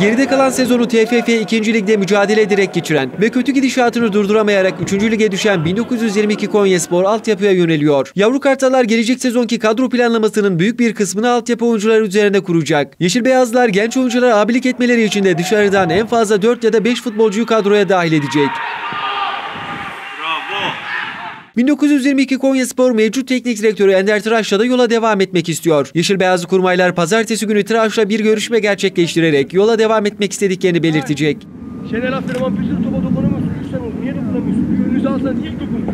Geride kalan sezonu TFF 2. Lig'de mücadele ederek geçiren ve kötü gidişatını durduramayarak 3. Lige düşen 1922 Konyaspor altyapıya yöneliyor. Yavru Kartallar gelecek sezonki kadro planlamasının büyük bir kısmını altyapı oyuncuları üzerine kuracak. Yeşil Beyazlar genç oyunculara abilik etmeleri için de dışarıdan en fazla 4 ya da 5 futbolcuyu kadroya dahil edecek. 1922 Konyaspor mevcut teknik direktörü Ender Tıraş'la da yola devam etmek istiyor. Yeşil Beyazlı kurmaylar pazartesi günü Tıraş'la bir görüşme gerçekleştirerek yola devam etmek istediklerini belirtecek. Şener Aferin bir sürü topa dokunamıyorsun. Niye dokunamıyorsun? Bir önünüze alsan ilk dokun.